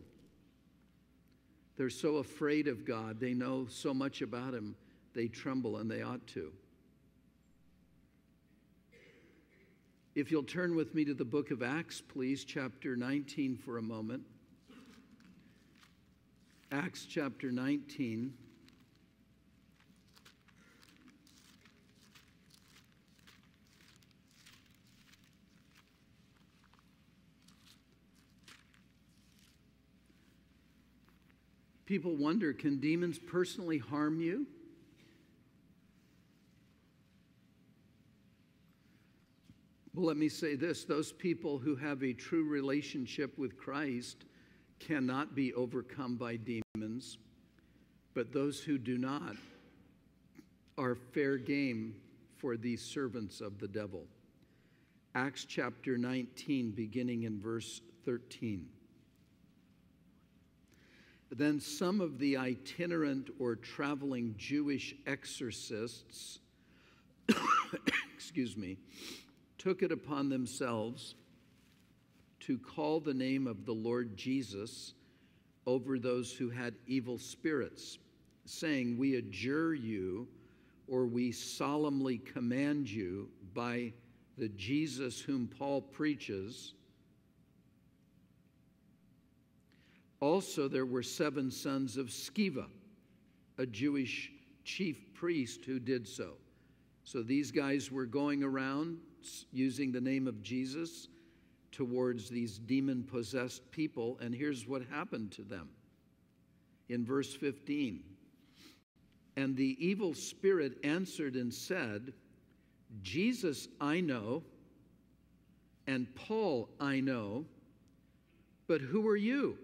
They're so afraid of God. They know so much about Him. They tremble, and they ought to. If you'll turn with me to the book of Acts, please, chapter 19 for a moment. Acts chapter 19. People wonder can demons personally harm you? Well, let me say this those people who have a true relationship with Christ cannot be overcome by demons, but those who do not are fair game for these servants of the devil. Acts chapter 19, beginning in verse 13. Then some of the itinerant or traveling Jewish exorcists, excuse me, took it upon themselves to call the name of the Lord Jesus over those who had evil spirits, saying, We adjure you, or we solemnly command you by the Jesus whom Paul preaches Also, there were seven sons of Sceva, a Jewish chief priest who did so. So these guys were going around using the name of Jesus towards these demon possessed people. And here's what happened to them in verse 15. And the evil spirit answered and said, Jesus I know, and Paul I know, but who are you?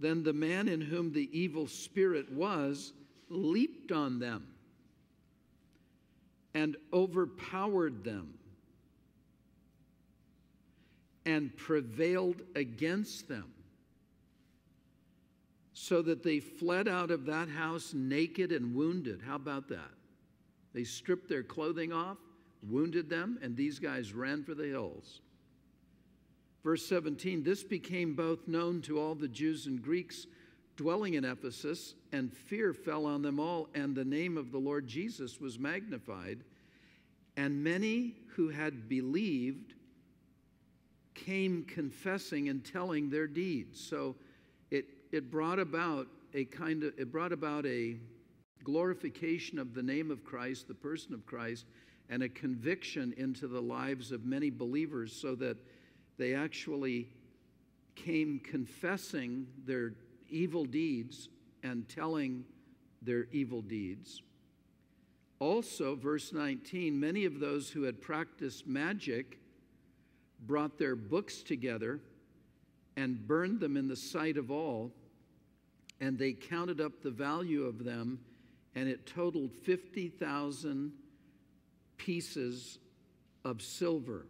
Then the man in whom the evil spirit was leaped on them and overpowered them and prevailed against them, so that they fled out of that house naked and wounded. How about that? They stripped their clothing off, wounded them, and these guys ran for the hills. Verse 17 This became both known to all the Jews and Greeks dwelling in Ephesus, and fear fell on them all, and the name of the Lord Jesus was magnified. And many who had believed came confessing and telling their deeds. So it, it brought about a kind of it brought about a glorification of the name of Christ, the person of Christ, and a conviction into the lives of many believers so that they actually came confessing their evil deeds and telling their evil deeds. Also, verse 19, many of those who had practiced magic brought their books together and burned them in the sight of all, and they counted up the value of them, and it totaled 50,000 pieces of silver.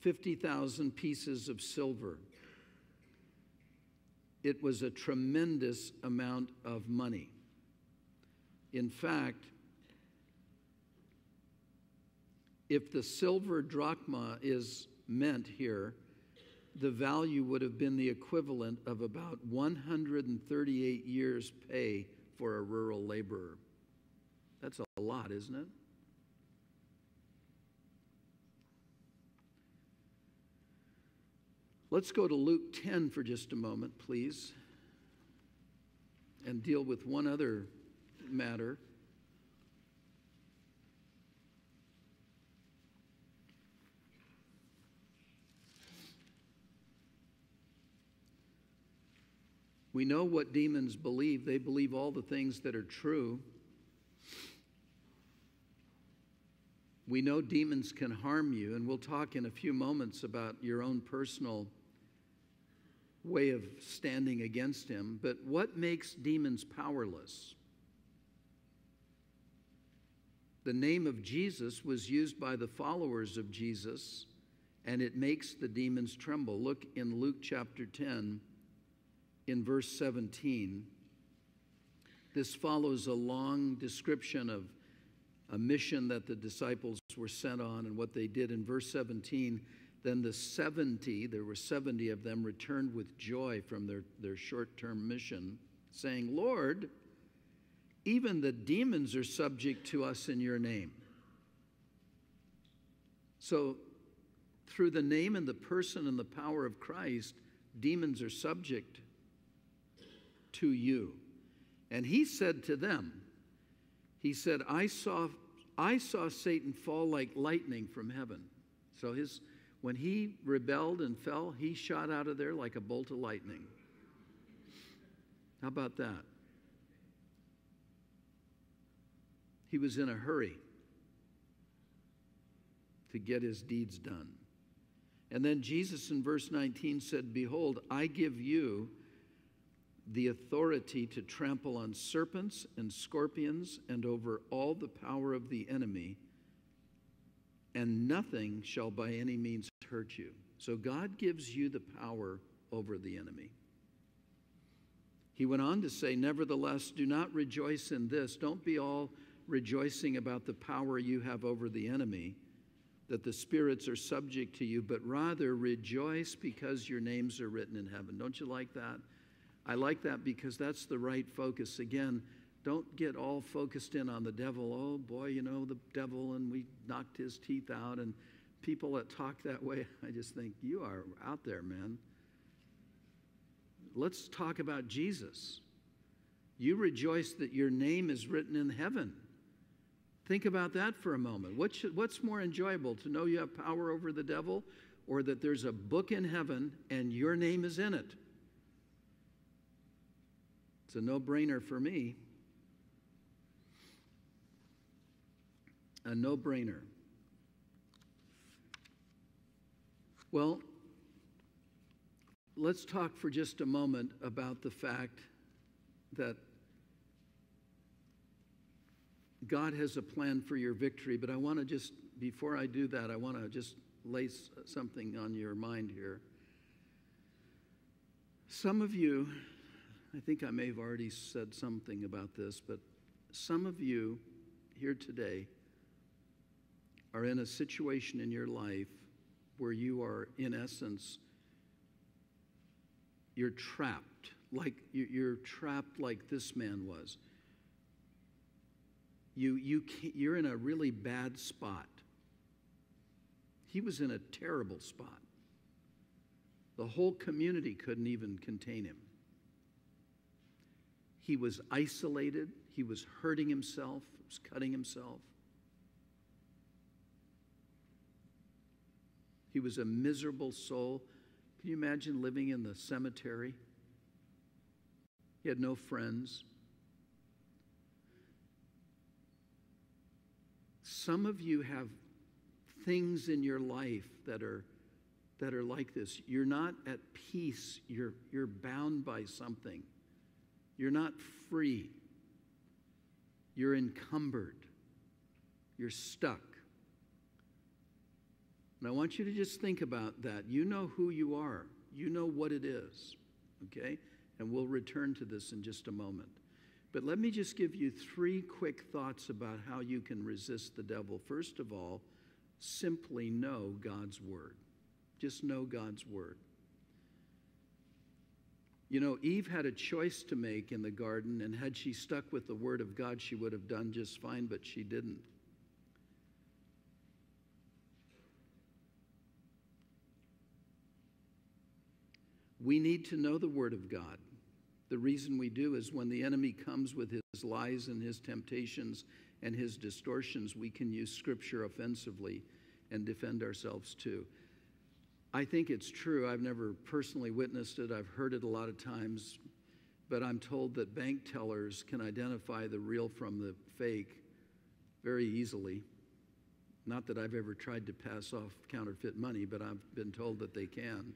50,000 pieces of silver. It was a tremendous amount of money. In fact, if the silver drachma is meant here, the value would have been the equivalent of about 138 years' pay for a rural laborer. That's a lot, isn't it? Let's go to Luke 10 for just a moment, please, and deal with one other matter. We know what demons believe. They believe all the things that are true. We know demons can harm you, and we'll talk in a few moments about your own personal way of standing against him. But what makes demons powerless? The name of Jesus was used by the followers of Jesus, and it makes the demons tremble. Look in Luke chapter 10, in verse 17. This follows a long description of a mission that the disciples were sent on and what they did. In verse 17, then the 70, there were 70 of them, returned with joy from their, their short term mission, saying, Lord, even the demons are subject to us in your name. So, through the name and the person and the power of Christ, demons are subject to you. And he said to them, He said, I saw, I saw Satan fall like lightning from heaven. So his when he rebelled and fell, he shot out of there like a bolt of lightning. How about that? He was in a hurry to get his deeds done. And then Jesus in verse 19 said, Behold, I give you the authority to trample on serpents and scorpions and over all the power of the enemy and nothing shall by any means hurt you. So God gives you the power over the enemy. He went on to say, Nevertheless, do not rejoice in this. Don't be all rejoicing about the power you have over the enemy, that the spirits are subject to you, but rather rejoice because your names are written in heaven. Don't you like that? I like that because that's the right focus. Again, don't get all focused in on the devil. Oh boy, you know, the devil, and we knocked his teeth out. And people that talk that way, I just think, you are out there, man. Let's talk about Jesus. You rejoice that your name is written in heaven. Think about that for a moment. What should, what's more enjoyable, to know you have power over the devil or that there's a book in heaven and your name is in it? It's a no brainer for me. A no brainer. Well, let's talk for just a moment about the fact that God has a plan for your victory, but I want to just, before I do that, I want to just lay something on your mind here. Some of you, I think I may have already said something about this, but some of you here today are in a situation in your life where you are, in essence, you're trapped, like you're trapped like this man was. You, you you're in a really bad spot. He was in a terrible spot. The whole community couldn't even contain him. He was isolated, he was hurting himself, was cutting himself. He was a miserable soul. Can you imagine living in the cemetery? He had no friends. Some of you have things in your life that are that are like this. You're not at peace. You're, you're bound by something. You're not free. You're encumbered. You're stuck. And I want you to just think about that. You know who you are, you know what it is, okay? And we'll return to this in just a moment. But let me just give you three quick thoughts about how you can resist the devil. First of all, simply know God's word. Just know God's word. You know, Eve had a choice to make in the garden, and had she stuck with the word of God, she would have done just fine, but she didn't. We need to know the Word of God. The reason we do is when the enemy comes with his lies and his temptations and his distortions, we can use Scripture offensively and defend ourselves too. I think it's true. I've never personally witnessed it, I've heard it a lot of times, but I'm told that bank tellers can identify the real from the fake very easily. Not that I've ever tried to pass off counterfeit money, but I've been told that they can.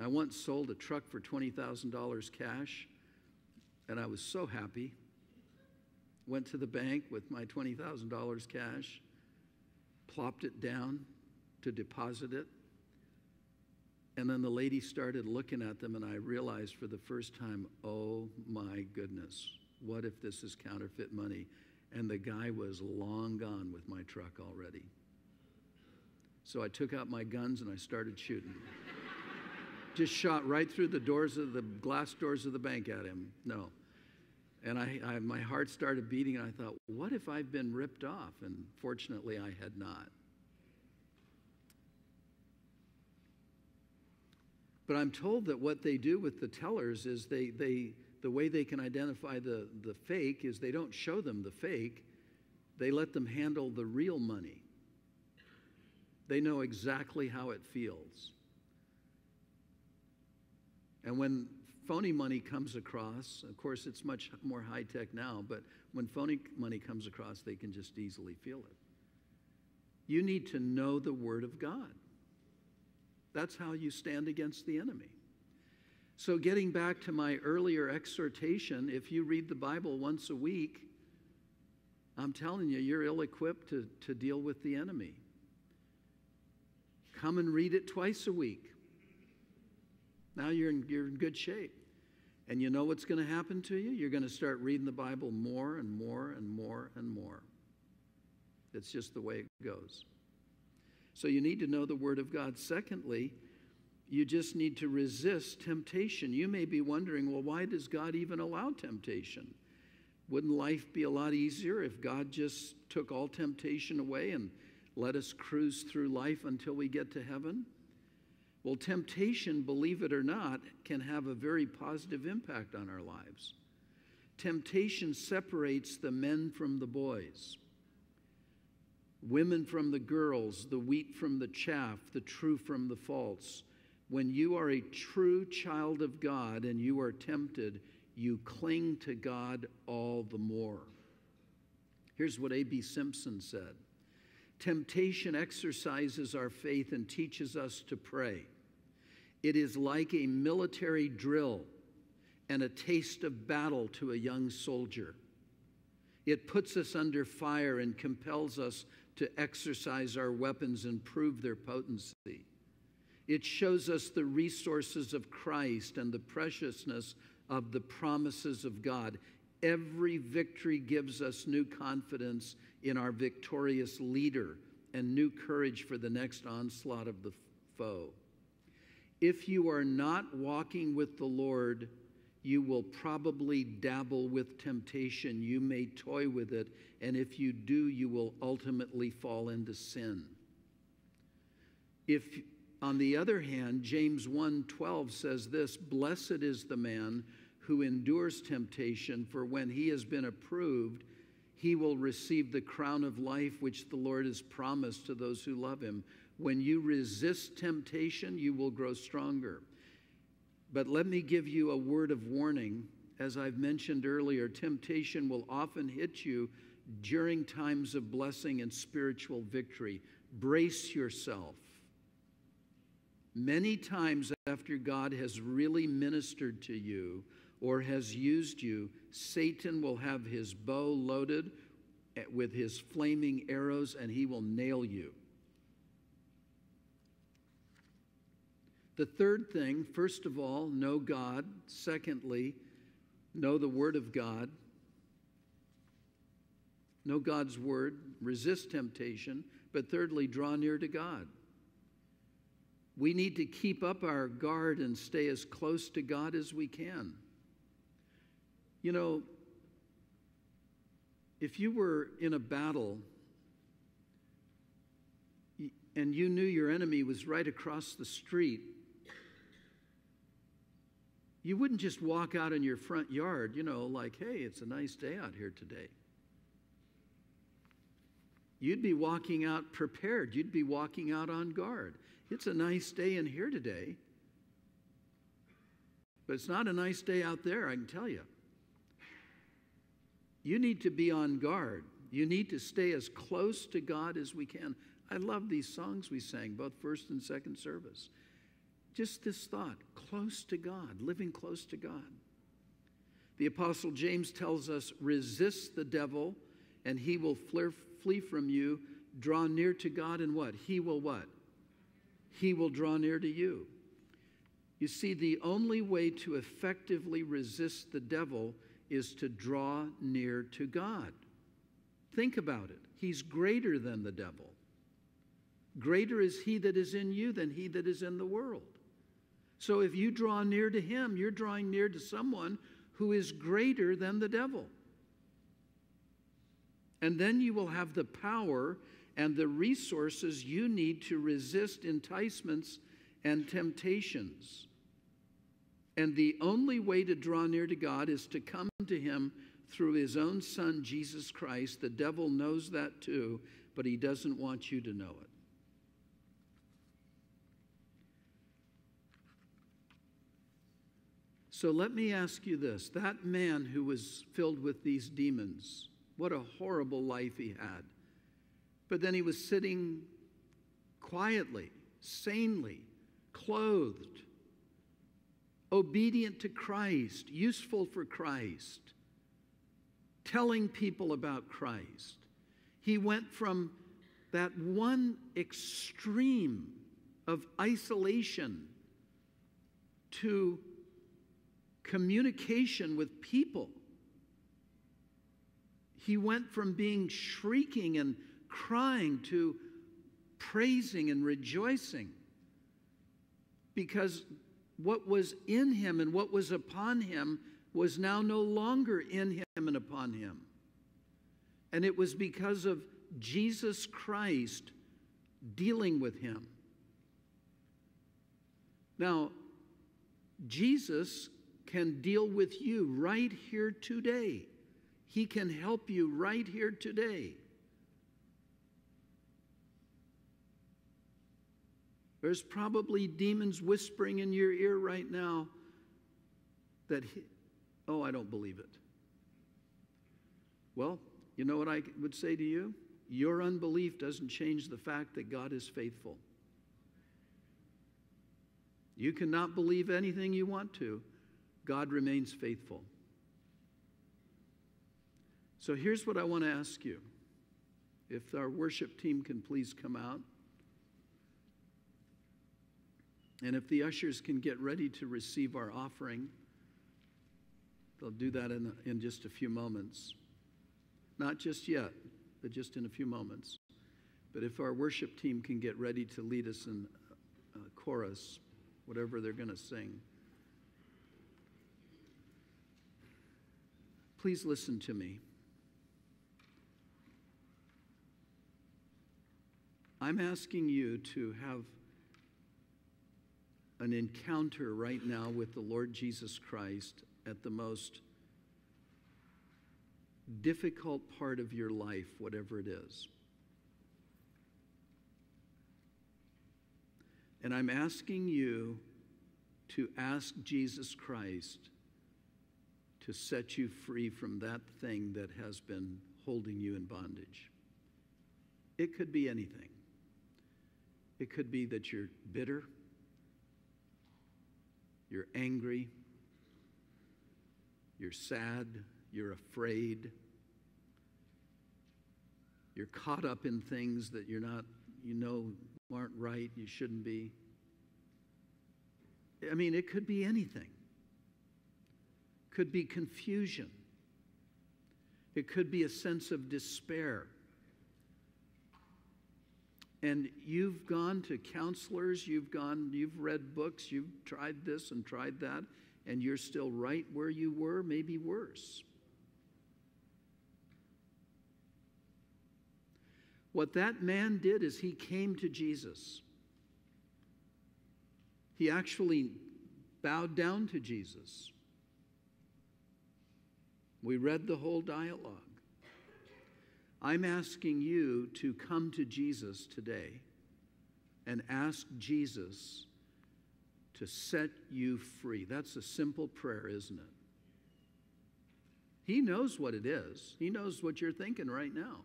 I once sold a truck for $20,000 cash, and I was so happy. Went to the bank with my $20,000 cash, plopped it down to deposit it. And then the lady started looking at them, and I realized for the first time, oh my goodness, what if this is counterfeit money? And the guy was long gone with my truck already. So I took out my guns and I started shooting just shot right through the doors of the glass doors of the bank at him. No. And I, I, my heart started beating, and I thought, what if I've been ripped off? And fortunately, I had not. But I'm told that what they do with the tellers is they, they the way they can identify the, the fake is they don't show them the fake, they let them handle the real money. They know exactly how it feels. And when phony money comes across, of course, it's much more high tech now, but when phony money comes across, they can just easily feel it. You need to know the Word of God. That's how you stand against the enemy. So, getting back to my earlier exhortation, if you read the Bible once a week, I'm telling you, you're ill equipped to, to deal with the enemy. Come and read it twice a week. Now you're in, you're in good shape. And you know what's going to happen to you? You're going to start reading the Bible more and more and more and more. It's just the way it goes. So you need to know the Word of God. Secondly, you just need to resist temptation. You may be wondering, well, why does God even allow temptation? Wouldn't life be a lot easier if God just took all temptation away and let us cruise through life until we get to heaven? Well, temptation, believe it or not, can have a very positive impact on our lives. Temptation separates the men from the boys, women from the girls, the wheat from the chaff, the true from the false. When you are a true child of God and you are tempted, you cling to God all the more. Here's what A.B. Simpson said Temptation exercises our faith and teaches us to pray. It is like a military drill and a taste of battle to a young soldier. It puts us under fire and compels us to exercise our weapons and prove their potency. It shows us the resources of Christ and the preciousness of the promises of God. Every victory gives us new confidence in our victorious leader and new courage for the next onslaught of the foe. If you are not walking with the Lord, you will probably dabble with temptation. You may toy with it, and if you do, you will ultimately fall into sin. If on the other hand, James 1:12 says this, "Blessed is the man who endures temptation, for when he has been approved, he will receive the crown of life which the Lord has promised to those who love him." When you resist temptation, you will grow stronger. But let me give you a word of warning. As I've mentioned earlier, temptation will often hit you during times of blessing and spiritual victory. Brace yourself. Many times after God has really ministered to you or has used you, Satan will have his bow loaded with his flaming arrows and he will nail you. The third thing, first of all, know God. Secondly, know the Word of God. Know God's Word. Resist temptation. But thirdly, draw near to God. We need to keep up our guard and stay as close to God as we can. You know, if you were in a battle and you knew your enemy was right across the street, you wouldn't just walk out in your front yard, you know, like, hey, it's a nice day out here today. You'd be walking out prepared. You'd be walking out on guard. It's a nice day in here today, but it's not a nice day out there, I can tell you. You need to be on guard. You need to stay as close to God as we can. I love these songs we sang, both first and second service. Just this thought close to God, living close to God. The Apostle James tells us resist the devil and he will flee from you. Draw near to God and what? He will what? He will draw near to you. You see, the only way to effectively resist the devil is to draw near to God. Think about it. He's greater than the devil. Greater is he that is in you than he that is in the world. So if you draw near to him, you're drawing near to someone who is greater than the devil. And then you will have the power and the resources you need to resist enticements and temptations. And the only way to draw near to God is to come to him through his own son, Jesus Christ. The devil knows that too, but he doesn't want you to know it. So let me ask you this that man who was filled with these demons, what a horrible life he had. But then he was sitting quietly, sanely, clothed, obedient to Christ, useful for Christ, telling people about Christ. He went from that one extreme of isolation to communication with people. He went from being shrieking and crying to praising and rejoicing because what was in him and what was upon him was now no longer in him and upon him. And it was because of Jesus Christ dealing with him. Now, Jesus can deal with you right here today. He can help you right here today. There's probably demons whispering in your ear right now that, he, oh, I don't believe it. Well, you know what I would say to you? Your unbelief doesn't change the fact that God is faithful. You cannot believe anything you want to, God remains faithful. So here's what I want to ask you. If our worship team can please come out. And if the ushers can get ready to receive our offering, they'll do that in, in just a few moments. Not just yet, but just in a few moments. But if our worship team can get ready to lead us in a chorus, whatever they're going to sing, please listen to me. I'm asking you to have an encounter right now with the Lord Jesus Christ at the most difficult part of your life, whatever it is. And I'm asking you to ask Jesus Christ to set you free from that thing that has been holding you in bondage. It could be anything. It could be that you're bitter, you're angry, you're sad, you're afraid, you're caught up in things that you're not, you know, aren't right, you shouldn't be. I mean, it could be anything. Could be confusion. It could be a sense of despair. And you've gone to counselors, you've gone, you've read books, you've tried this and tried that, and you're still right where you were, maybe worse. What that man did is he came to Jesus. He actually bowed down to Jesus. We read the whole dialogue. I'm asking you to come to Jesus today and ask Jesus to set you free. That's a simple prayer, isn't it? He knows what it is, He knows what you're thinking right now.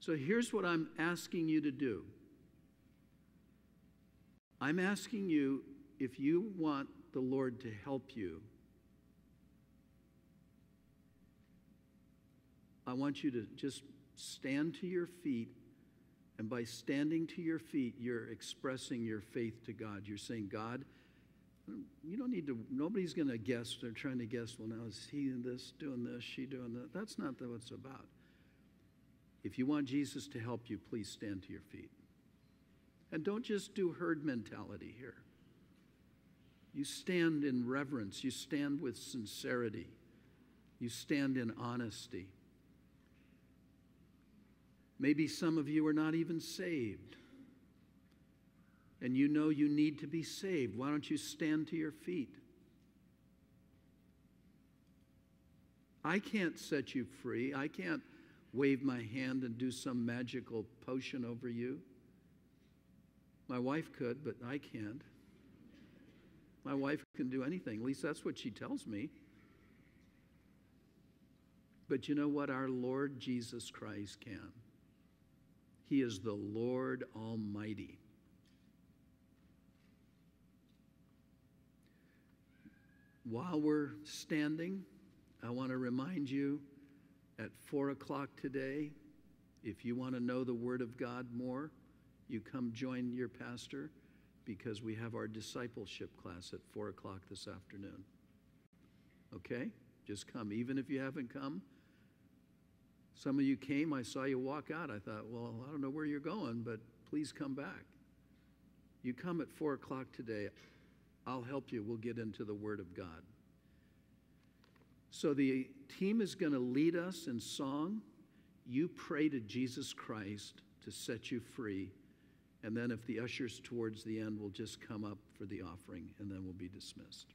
So here's what I'm asking you to do I'm asking you if you want the Lord to help you I want you to just stand to your feet. And by standing to your feet, you're expressing your faith to God. You're saying, God, you don't need to, nobody's going to guess. They're trying to guess, well, now is he this, doing this, she doing that. That's not what it's about. If you want Jesus to help you, please stand to your feet. And don't just do herd mentality here. You stand in reverence, you stand with sincerity, you stand in honesty. Maybe some of you are not even saved. And you know you need to be saved. Why don't you stand to your feet? I can't set you free. I can't wave my hand and do some magical potion over you. My wife could, but I can't. My wife can do anything. At least that's what she tells me. But you know what? Our Lord Jesus Christ can. He is the Lord Almighty. While we're standing, I want to remind you at 4 o'clock today, if you want to know the Word of God more, you come join your pastor because we have our discipleship class at 4 o'clock this afternoon. Okay? Just come. Even if you haven't come, some of you came, I saw you walk out. I thought, well, I don't know where you're going, but please come back. You come at 4 o'clock today. I'll help you. We'll get into the Word of God. So the team is going to lead us in song. You pray to Jesus Christ to set you free. And then, if the ushers towards the end will just come up for the offering, and then we'll be dismissed.